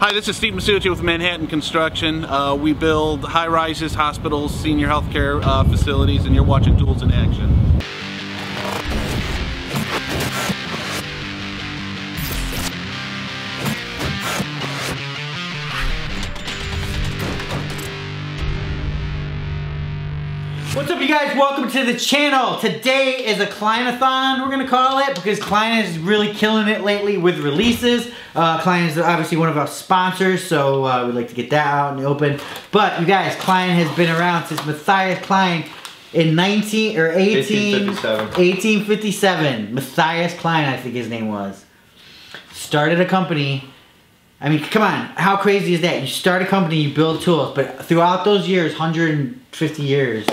Hi, this is Steve Masucci with Manhattan Construction. Uh, we build high rises, hospitals, senior healthcare uh, facilities, and you're watching Tools in Action. Guys? Welcome to the channel. Today is a Kleinathon, we're gonna call it, because Klein is really killing it lately with releases. Uh, Klein is obviously one of our sponsors, so uh, we'd like to get that out in the open. But you guys, Klein has been around since Matthias Klein in 19 or 18, 1857. 1857. Matthias Klein, I think his name was. Started a company I mean, come on, how crazy is that? You start a company, you build tools, but throughout those years, 150 years,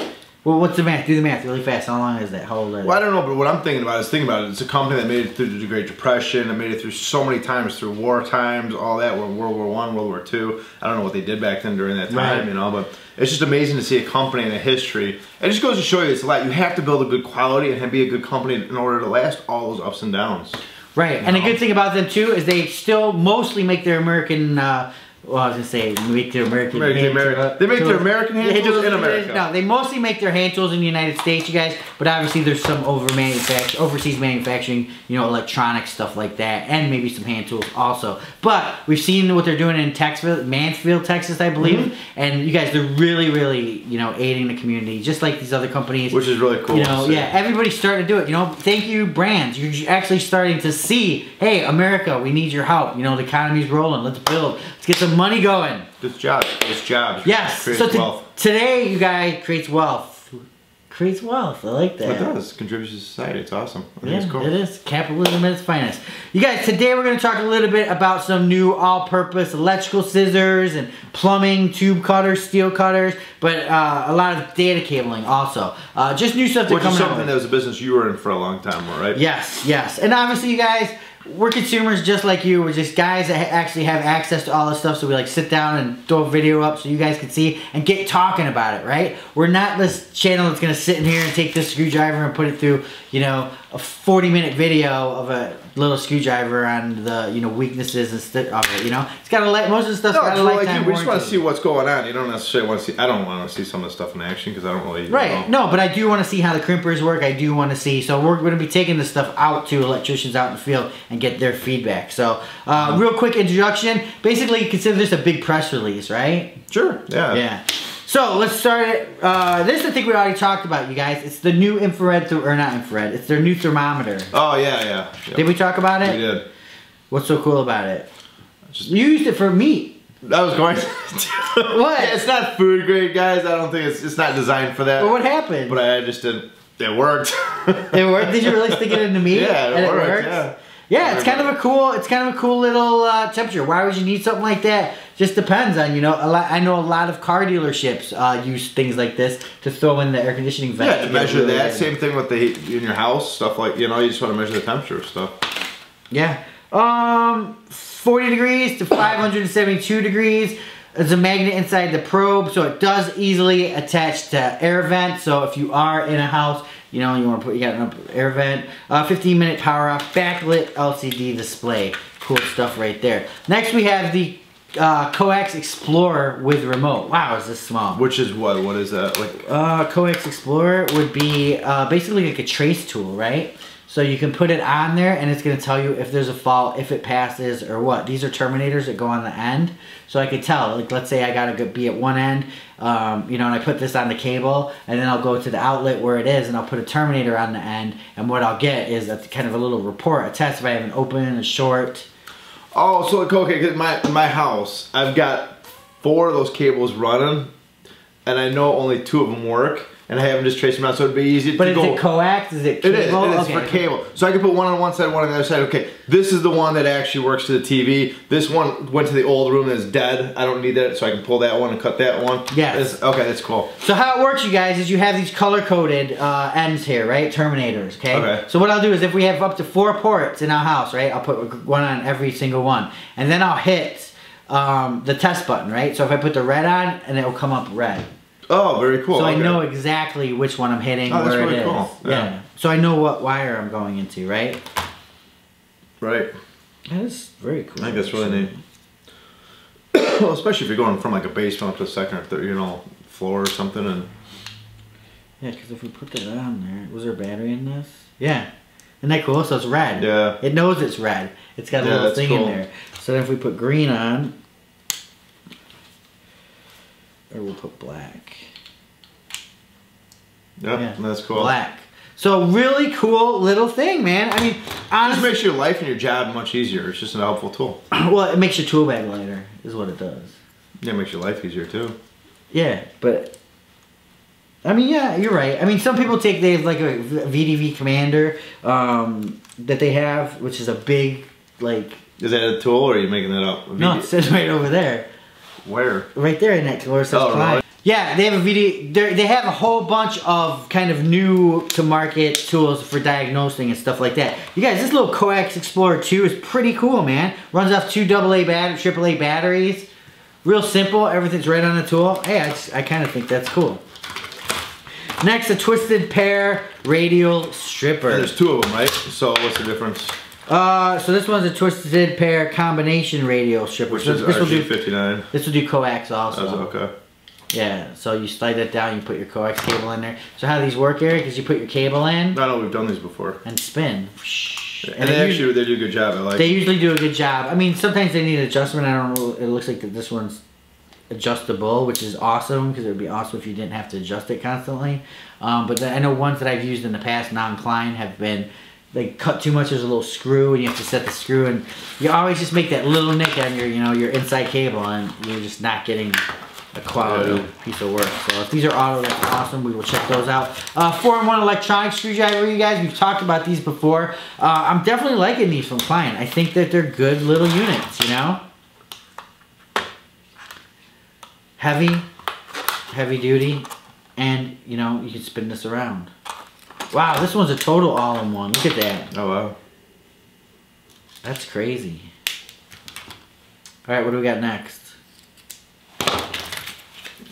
well, what's the math? Do the math really fast. How long is that? How old are they? Well, I don't know, but what I'm thinking about is thinking about it. It's a company that made it through the Great Depression. It made it through so many times, through war times, all that. World War One, World War Two. I don't know what they did back then during that time, Right. you know. But it's just amazing to see a company and a history. It just goes to show you it's a lot. You have to build a good quality and be a good company in order to last all those ups and downs. Right, and the good thing about them too is they still mostly make their American. Uh, well, I was gonna say make their American. Make their hand Ameri- tool- they make their American hand tools in America. No, they mostly make their hand tools in the United States, you guys. But obviously, there's some over overseas manufacturing, you know, electronic stuff like that, and maybe some hand tools also. But we've seen what they're doing in Texas, Mansfield, Texas, I believe. Mm-hmm. And you guys, they're really, really, you know, aiding the community, just like these other companies. Which is really cool You know, yeah, everybody's starting to do it. You know, thank you, brands. You're actually starting to see, hey, America, we need your help. You know, the economy's rolling. Let's build. Get some money going. This job. this job. Yes. creates so wealth. today, you guys creates wealth. Creates wealth. I like that. It does contributes to society. It's awesome. I think Yeah, it's cool. it is capitalism at its finest. You guys, today we're going to talk a little bit about some new all-purpose electrical scissors and plumbing, tube cutters, steel cutters, but uh, a lot of data cabling also. Uh, just new stuff to Which come is something that was a business you were in for a long time, right? Yes, yes. And obviously, you guys, we're consumers just like you. We're just guys that actually have access to all this stuff. So we like sit down and throw a video up so you guys can see and get talking about it, right? We're not this channel that's going to sit in here and take this screwdriver and put it through, you know, a 40 minute video of a little screwdriver on the, you know, weaknesses and stuff of it, you know? It's got a light, most of the stuff's No, got a lifetime like you. We just want to see what's going on. You don't necessarily want to see. I don't want to see some of the stuff in action because I don't really. Right. know. No, but I do want to see how the crimpers work. I do want to see. So we're going to be taking this stuff out to electricians out in the field and get their feedback. So, uh, real quick introduction. Basically, consider this a big press release, right? Sure. Yeah. Yeah. So let's start it. Uh, this I think we already talked about, you guys. It's the new infrared, th- or not infrared. It's their new thermometer. Oh yeah, yeah. Yep. Did we talk about it? We did. What's so cool about it? Just- You used it for meat. I was going. What? Yeah, it's not food grade, guys. I don't think it's it's not designed for that. But what happened? But I just didn't. It worked. It worked. Did you really stick it into meat? Yeah, it And worked, worked? yeah. Yeah, it's kind of a cool. It's kind of a cool little uh, temperature. Why would you need something like that? Just depends on you know. A lot, I know a lot of car dealerships uh, use things like this to throw in the air conditioning vent. yeah, to measure really that. Same thing with the heat in your house, stuff like you know. You just want to measure the temperature of stuff. Yeah. Um, 40 degrees to 572 degrees. There's a magnet inside the probe, so it does easily attach to air vent. So if you are in a house, you know, you want to put, you got an air vent. Uh, 15 minute power off, backlit LCD display. Cool stuff right there. Next we have the uh, Coax Explorer with remote. Wow, is this small? Which is what? What is that? Like Uh, Coax Explorer would be uh, basically like a trace tool, right? So you can put it on there and it's going to tell you if there's a fault, if it passes, or what. These are terminators that go on the end. So I could tell, like let's say I got to be at one end, um, you know, and I put this on the cable, and then I'll go to the outlet where it is, and I'll put a terminator on the end, and what I'll get is a kind of a little report, a test if I have an open, a short. Oh, so okay, 'cause my my house, I've got four of those cables running, and I know only two of them work, and I have them just tracing them out, so it'd be easy But to is go. it coax? Is it It cable? is. It is Okay. for cable. So I can put one on one side, one on the other side. Okay, this is the one that actually works to the TV. This one went to the old room that's dead. I don't need that, so I can pull that one and cut that one. Yes. It's- okay, that's cool. So how it works, you guys, is you have these color-coded uh, ends here, right? Terminators, okay? Okay. So what I'll do is if we have up to four ports in our house, right? I'll put one on every single one. And then I'll hit um, the test button, right? So if I put the red on, and it'll come up red. Oh, very cool. So I know exactly which one I'm hitting, Oh, that's where really it is. cool. Yeah. Yeah. So I know what wire I'm going into, right? Right. That is very cool. I think that's really neat. well, especially if you're going from like a basement up to a second or third, you know, floor or something, and Yeah, because if we put that on there, was there a battery in this? Yeah. Isn't that cool? So it's red. yeah, It knows it's red. It's got a Yeah, little thing cool. in there. So then if we put green on, or we'll put black. yeah, Yeah. that's cool. Black. So really cool little thing, man. I mean, honestly, Just makes your life and your job much easier. It's just an helpful tool. well, it makes your tool bag lighter, is what it does. Yeah, it makes your life easier too. Yeah, but I mean, yeah, you're right. I mean, some people take they have like a VDV Commander um, that they have, which is a big like. Is that a tool or are you making that up? No, it says right over there, Where? right there in that says Oh, Klein. really? Yeah, they have a VD. they're- have a whole bunch of kind of new to market tools for diagnosing and stuff like that. You guys, this little Coax Explorer 2 is pretty cool, man. Runs off two AA bat AAA batteries. Real simple. Everything's right on the tool. Hey, I, just- I kind of think that's cool. Next, a twisted pair radial stripper. There's two of them, right? So what's the difference? Uh, so this one's a twisted pair combination radial stripper. Which So is this will do RG59. this will do coax also. That's okay. Yeah. So you slide that down, you put your coax cable in there. So how these work, Eric? Is you put your cable in I know we've done these before. and spin. And, they it actually they do a good job. I like. They usually do a good job. I mean, sometimes they need adjustment. I don't know. It looks like that this one's adjustable, which is awesome because it would be awesome if you didn't have to adjust it constantly. Um, but the, I know ones that I've used in the past, non-Klein, have been they cut too much. There's a little screw, and you have to set the screw, and you always just make that little nick on your, you know, your inside cable, and you're just not getting a quality Yeah. piece of work. So if these are auto, that's awesm. We will check those out. Uh, four in one electronic screwdriver, you guys. We've talked about these before. Uh, I'm definitely liking these from Klein. I think that they're good little units. You know, heavy, heavy duty, and you know you can spin this around. Wow, this one's a total all-in-one. Look at that. Oh wow. That's crazy. All right, what do we got next?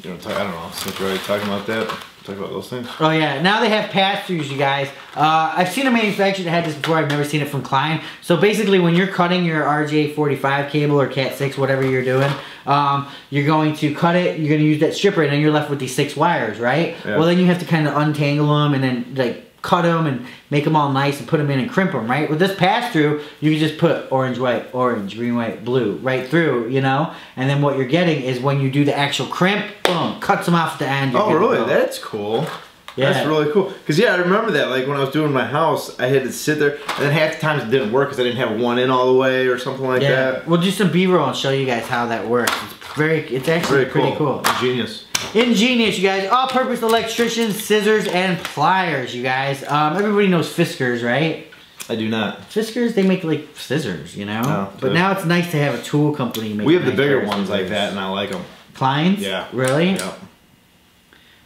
You know, I don't know. Since you're already talking about that, talk about those things. Oh yeah, now they have pass-throughs, you guys. Uh, I've seen a manufacturer that had this before. I've never seen it from Klein. So basically, when you're cutting your RJ45 cable or Cat6, whatever you're doing, um, you're going to cut it. You're going to use that stripper, and then you're left with these six wires, right? Yeah. Well, then you have to kind of untangle them and then like cut them and make them all nice and put them in and crimp them, right? With this pass-through, you can just put orange, white, orange, green, white, blue right through, you know. And then what you're getting is when you do the actual crimp, boom, cuts them off the end. Oh really? That's cool. Yeah. That's really cool. Cause yeah, I remember that. Like when I was doing my house, I had to sit there, and then half the times it didn't work because I didn't have one in all the way or something like Yeah, that. we'll do some B-roll and show you guys how that works. It's very, it's actually Very pretty cool. cool. Genius. Ingenious, you guys. All-purpose electricians, scissors, and pliers, you guys. Um, everybody knows Fiskars, right? I do not. Fiskars, they make like scissors, you know. Oh, but now it's nice to have a tool company make. We have the bigger ones like that, and I like them. Kleins. Yeah. Really? Yeah.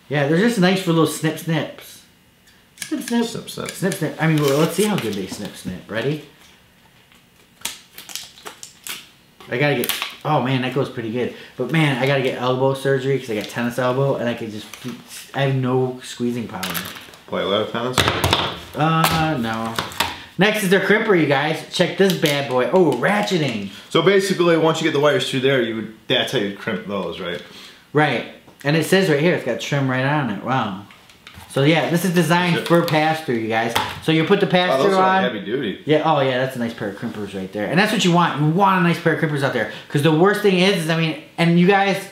Yeah, they're just nice for little snip snips. Snip snip. Snip, snip. Snip snip. I mean, well, let's see how good they snip snip. Ready? I gotta get. Oh man, that goes pretty good. But man, I gotta get elbow surgery because I got tennis elbow and I can just. I have no squeezing power. Play a lot of tennis. Uh, no. Next is their crimper, you guys. Check this bad boy. Oh, ratcheting. So basically, once you get the wires through there, you would that's how you crimp those, right? Right. And it says right here, it's got trim right on it. Wow. So yeah, this is designed for pass through, you guys. So you put the pass Oh, through those are on. heavy duty. Yeah, oh yeah, that's a nice pair of crimpers right there. And that's what you want. You want a nice pair of crimpers out there. Because the worst thing is, is, I mean, and you guys,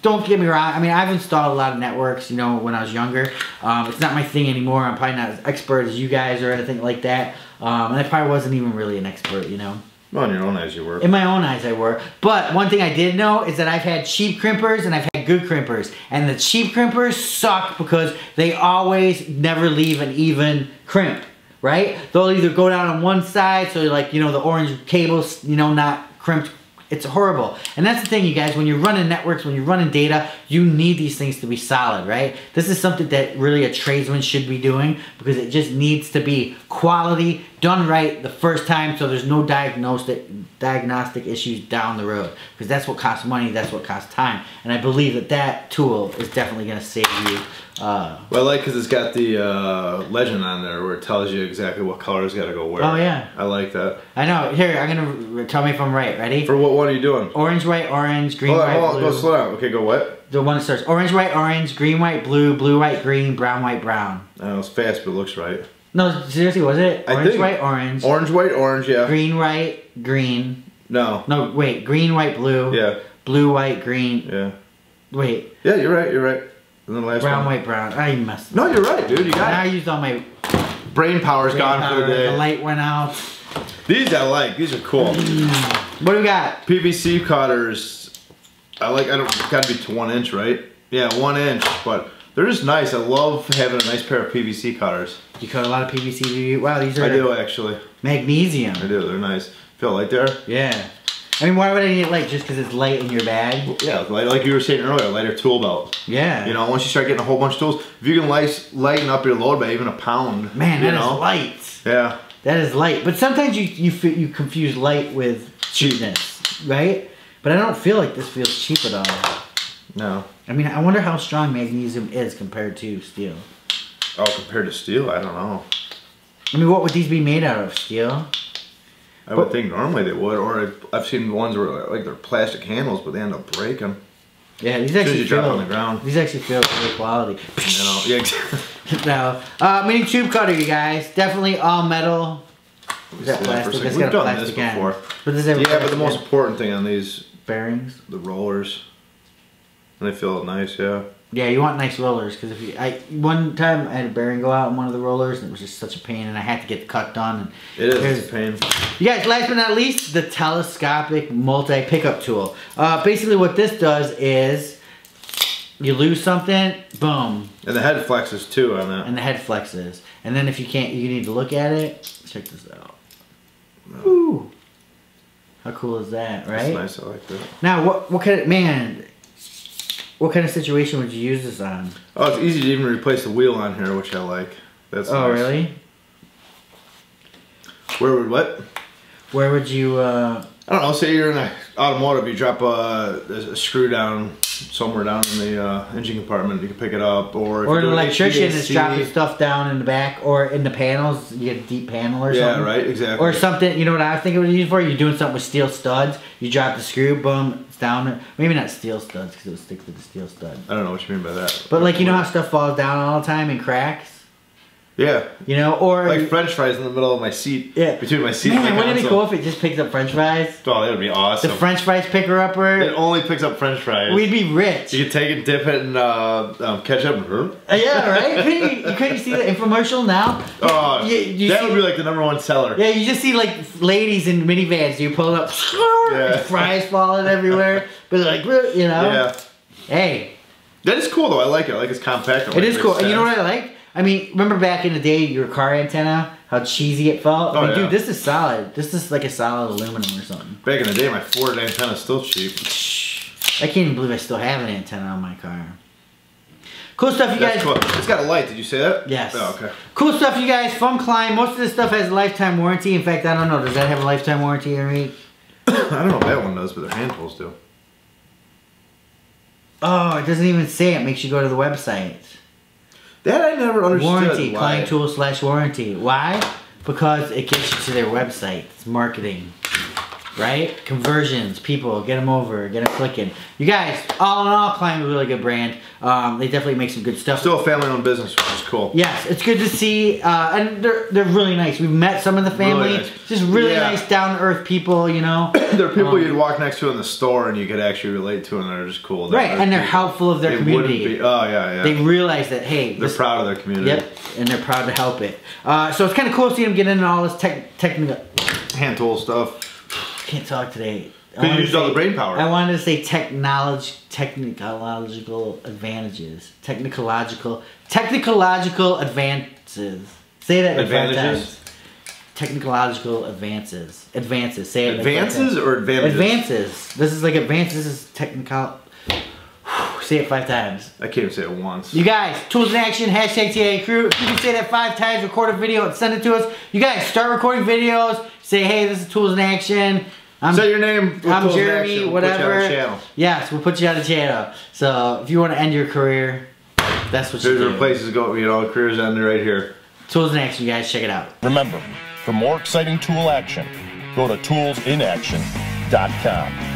don't get me wrong. I mean, I've installed a lot of networks, you know, when I was younger. Um, it's not my thing anymore. I'm probably not as expert as you guys or anything like that. Um, and I probably wasn't even really an expert, you know. On your own as you work. In my own eyes, I were. But one thing I did know is that I've had cheap crimpers and I've had good crimpers. And the cheap crimpers suck because they always never leave an even crimp, right? They'll either go down on one side, so like, you know, the orange cables, you know, not crimped. It's horrible. And that's the thing, you guys, when you're running networks, when you're running data, you need these things to be solid, right? This is something that really a tradesman should be doing because it just needs to be quality, done right the first time so there's no diagnostic diagnostic issues down the road because that's what costs money that's what costs time and i believe that that tool is definitely going to save you uh, Well, I like because it's got the uh, legend on there where it tells you exactly what colors got to go where. Oh, yeah. I like that. i know here i'm going to tell me if i'm right ready For what one are you doing? Orange, white, orange, green, Hold on, white, hold on, blue. go slow down. Okay, go what? The one that starts orange, white, orange, green, white, blue, blue, white, green, brown, white, brown. I know it's fast, but it looks right. No, seriously, was it? I Orange, think- white, orange. Orange, white, orange, yeah. Green, white, green. No. No, wait. Green, white, blue. Yeah, Blue, white, green. yeah. Wait. Yeah, you're right, you're right. And then the last Brown, one. white, brown. I messed. No, you're right, dude. You I got it. used all my Brain power's brain gone for the day. The light went out. These I like. These are cool. Mm. What do we got? PVC cutters. I like. I don't. Got to be to one inch, right? Yeah, one inch. But they're just nice. I love having a nice pair of PVC cutters. You cut a lot of PVC. Wow, these are I do actually. magnesium. I do. They're nice. Feel light there? Yeah. I mean, why would I need it light? Just because it's light in your bag? Yeah, like, like you were saying earlier, lighter tool belt. Yeah. You know, once you start getting a whole bunch of tools, if you can light, lighten up your load by even a pound. Man, that is know? light. Yeah. That is light. But sometimes you you you confuse light with cheapness, right? But I don't feel like this feels cheap at all. No. I mean, I wonder how strong magnesium is compared to steel. Oh, compared to steel, I don't know. I mean, what would these be made out of? Steel? I would think normally they would, or I've- I've seen ones where like they're plastic handles, but they end up breaking. Yeah, these actually as you drop feel on the ground. These actually feel really quality. You know, yeah. no, uh, mini tube cutter, you guys. Definitely all metal. Is that Say that for a plastic? We've done this before. But it Yeah, but the most important thing on these, bearings. the rollers, and they feel nice, yeah. Yeah, you want nice rollers because if you, I one time I had a bearing go out in one of the rollers and it was just such a pain and I had to get the cut done. And It is a pain. You guys, last but not least, the telescopic multi pickup tool. Uh, basically, what this does is you lose something, boom, And the head flexes too on that. and the head flexes. And then if you can't, you need to look at it. Check this out. Ooh, how cool is that, right? That's nice, I like that. Now, what what kind of man? What kind of situation would you use this on? Oh, it's easy to even replace the wheel on here, which I like. That's Oh, nice. really? Where would what? Where would you? uh I don't know. Say you're in a automotive, you drop a, a screw down somewhere down in the uh, engine compartment, you can pick it up, or Or an electrician HVAC dropping stuff down in the back or in the panels. You get a deep panel or Yeah, something. right. Exactly. Or something, you know what I think it would used for? You're doing something with steel studs. You drop the screw, boom, it's down. Maybe not steel studs because it would stick to the steel stud. I don't know what you mean by that. But like you know how stuff falls down all the time and cracks, Yeah, you know, or like French fries in the middle of my seat. Yeah. Between my seat and man, wouldn't it be cool if it just picks up French fries? Oh, that would be awesome. The. French fries picker upper. it only picks up French fries. we'd be rich. you could take it, dip it in uh, um, ketchup. Uh, yeah, right? couldn't, you, you couldn't see the infomercial now? Oh, You- you that see- would be like the number one seller. Yeah, you just see like ladies in minivans. You pull up, Yeah. fries falling everywhere. But like, you know, Yeah. hey, That is cool though. I like it. I like it's compact. It like cool. makes And you know what I like? I mean, remember back in the day, your car antenna, how cheesy it felt? I Oh, mean, yeah. dude, this is solid. This is like a solid aluminum or something. Back in the day, my Ford antenna is still cheap. I can't even believe I still have an antenna on my car. Cool stuff, you That's guys. cool. It's got a light. Did you say that? Yes. Oh, okay. Cool stuff, you guys. From Klein. Most of this stuff has a lifetime warranty. In fact, I don't know. Does that have a lifetime warranty, Henry? I don't know if that one does, but their hand tools do. Oh, it doesn't even say it. Makes you go to the website. That I never understood. warranty, why. Klein Tool slash warranty. Why? Because it gets you to their website. It's marketing. Right? Conversions, people, get them over, get them clicking. You guys, all in all, Klein is a really good brand. Um, they definitely make some good stuff. Still a family-owned business, which is cool. Yes, it's good to see, uh, and they're they're really nice. We've met some of the family, Really nice. just really Yeah. nice, down to earth people. You know, they're people Um, you'd walk next to in the store and you could actually relate to, and they're just cool. right? And they're helpful of their They community. be. Oh yeah, yeah. They realize that hey, They're this, proud of their community. Yep, and they're proud to help it. Uh, so it's kind of cool seeing them get into all this tech technical. Hand tool stuff. Can't talk today. I you wanted to all say- the brain power. I wanted to say technology, technological advantages, technological, technological advances. Say that Advantages? Technological advances, advances. Say it. Advances or advantages? Advances. This is like advances. This is technical. Say it five times. I can't even say it once. You guys, tools in action, hashtag TA crew. If you can say that five times, record a video and send it to us. You guys, start recording videos. Say, hey, this is tools in action. I'm, Say your name. with I'm Jeremy, Action, we'll put you on whatever. the. Yes, we'll put you on the channel. So if you want to end your career, that's what you There's do. where places go. You know, careers end right here. Tools in action, you guys, check it out. Remember, for more exciting tool action, go to toolsinaction.com.